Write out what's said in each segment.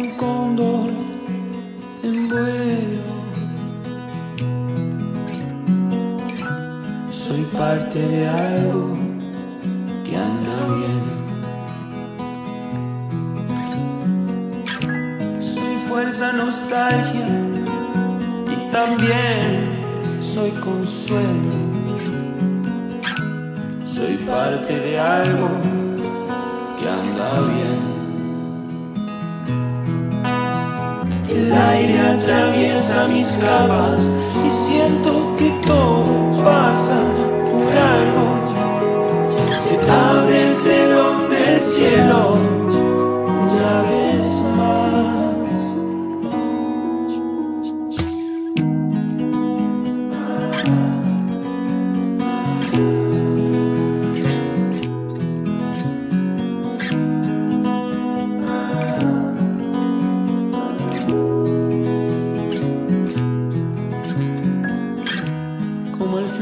un cóndor en vuelo. Soy parte de algo que anda bien. Soy fuerza, nostalgia y también soy consuelo. Soy parte de algo que anda bien. Aire atraviesa mis capas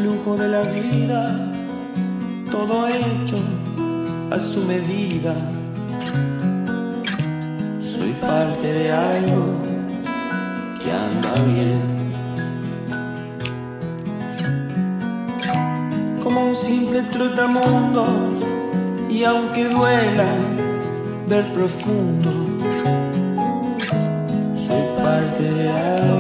flujo de la vida, todo hecho a su medida. Soy parte de algo que anda bien. Como un simple trotamundos, y aunque duela ver profundo, soy parte de algo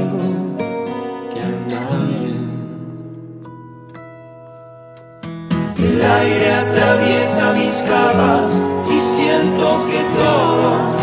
El aire atraviesa mis capas y siento que todo